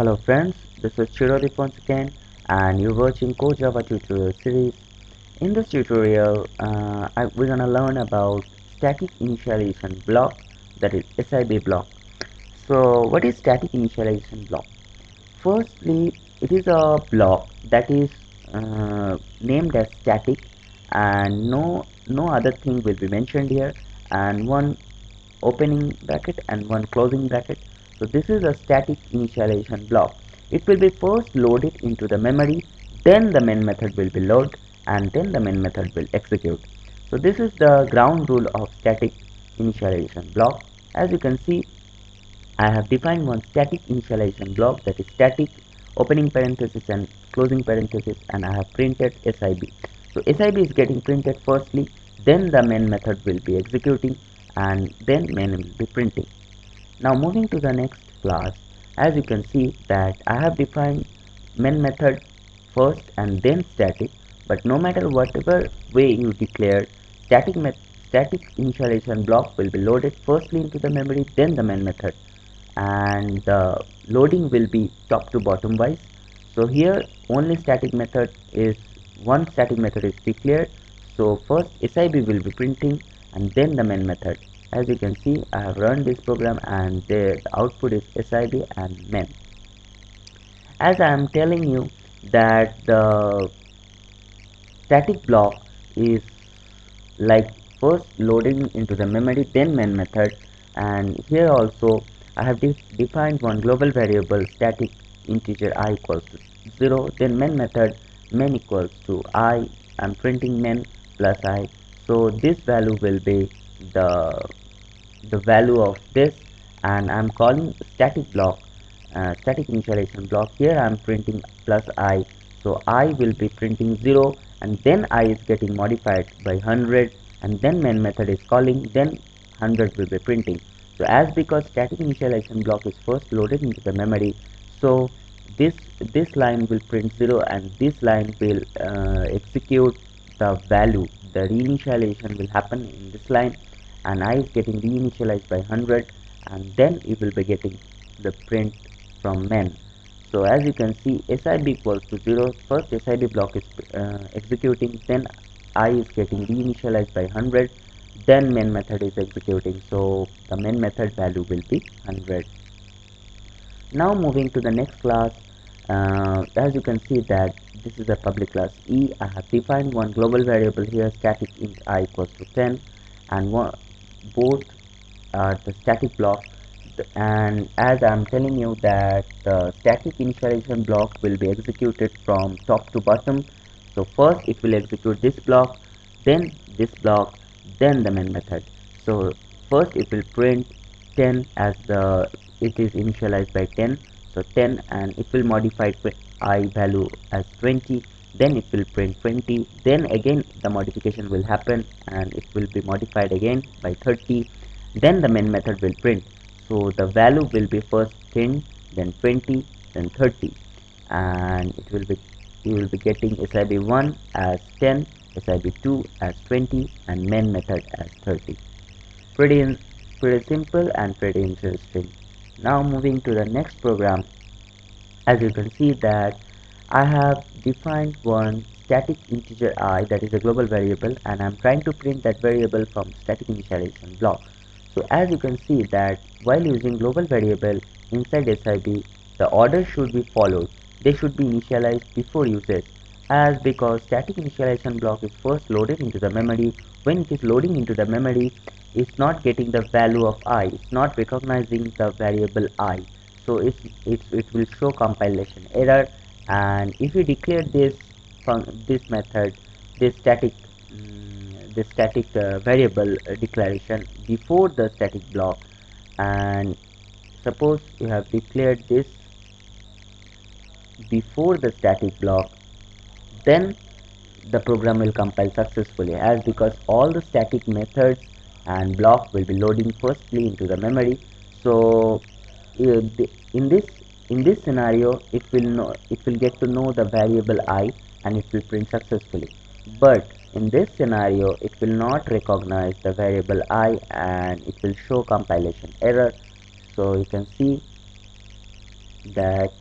Hello friends, this is Chirodip once again and you're watching Core Java tutorial series. In this tutorial, uh, I, we're gonna learn about static initialization block that is SIB block. So what is static initialization block? Firstly, it is a block that is uh, named as static and no no other thing will be mentioned here and one opening bracket and one closing bracket so this is a static initialization block. It will be first loaded into the memory then the main method will be loaded and then the main method will execute. So this is the ground rule of static initialization block. As you can see I have defined one static initialization block that is static opening parenthesis and closing parenthesis and I have printed SIB so SIB is getting printed firstly then the main method will be executing and then main will be printing now moving to the next class as you can see that I have defined main method first and then static but no matter whatever way you declare static static initialization block will be loaded firstly into the memory then the main method. And the loading will be top to bottom wise. So here only static method is one static method is declared. So first SIB will be printing and then the main method as you can see I have run this program and the output is SIB and main as I am telling you that the static block is like first loading into the memory then main method. And here also I have de defined one global variable static integer i equals to 0 then main method main equals to i I'm printing main plus i. So this value will be the the value of this and I'm calling static block uh, static initialization block. Here I'm printing plus i so i will be printing 0 and then i is getting modified by 100 and then main method is calling then 100 will be printing. So as because static initialization block is first loaded into the memory so this this line will print 0 and this line will uh, execute the value. The reinitialization will happen in this line and i is getting reinitialized by 100 and then it will be getting the print from main so as you can see sib equals to 0 first sib block is uh, executing then i is getting reinitialized by 100 then main method is executing. So the main method value will be 100 now moving to the next class uh, as you can see that this is a public class. E i have defined one global variable here static int i equals to 10 and one both are the static block and as I'm telling you that the static initialization block will be executed from top to bottom. So first it will execute this block then this block then the main method. So first it will print 10 as the it is initialized by 10 so 10 and it will modify i value as 20 then it will print 20 then again the modification will happen and it will be modified again by 30 then the main method will print. So the value will be first 10 then 20 then 30 and it will be you will be getting SIB1 as 10 SIB2 as 20 and main method as 30 pretty pretty simple and pretty interesting. Now moving to the next program. As you can see that I have defined one static integer i that is a global variable and I'm trying to print that variable from static initialization block. So as you can see that while using global variable inside SIB, the order should be followed. They should be initialized before usage as because static initialization block is first loaded into the memory. When it is loading into the memory, it's not getting the value of i, it's not recognizing the variable i. So it's, it's, it will show compilation error and if you declare this this method this static um, this static uh, variable declaration before the static block and suppose you have declared this before the static block then the program will compile successfully. As because all the static methods and block will be loading firstly into the memory. So uh, in this in this scenario it will know it will get to know the variable i and it will print successfully. But in this scenario it will not recognize the variable i and it will show compilation error. So you can see that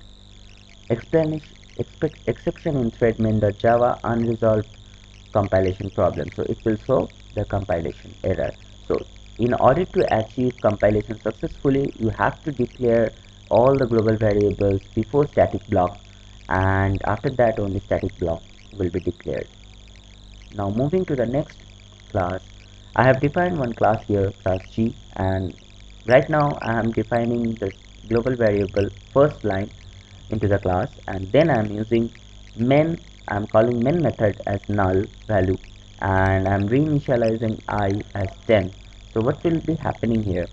exception in thread main.java unresolved compilation problem. So it will solve the compilation error. So in order to achieve compilation successfully you have to declare all the global variables before static block and after that only static block will be declared. Now moving to the next class I have defined one class here class G and right now I am defining the global variable first line into the class and then I am using main I am calling main method as null value and I am reinitializing i as 10 so what will be happening here?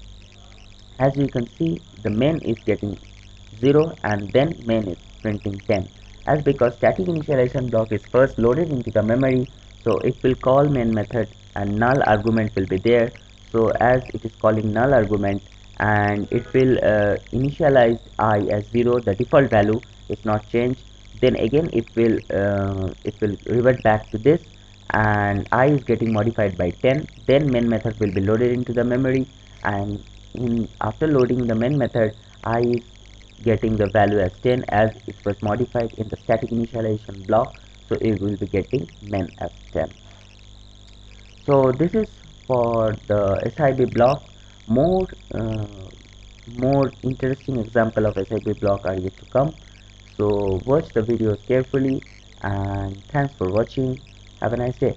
As you can see the main is getting 0 and then main is printing 10 as because static initialization block is first loaded into the memory so it will call main method and null argument will be there. So as it is calling null argument and it will uh, initialize i as 0 the default value is not changed. Then again it will uh, it will revert back to this and i is getting modified by 10 then main method will be loaded into the memory and in after loading the main method i is getting the value as 10 as it was modified in the static initialization block so it will be getting main as 10 so this is for the SIB block. More uh, more interesting example of SIB block are yet to come. So watch the videos carefully and thanks for watching. Have a nice day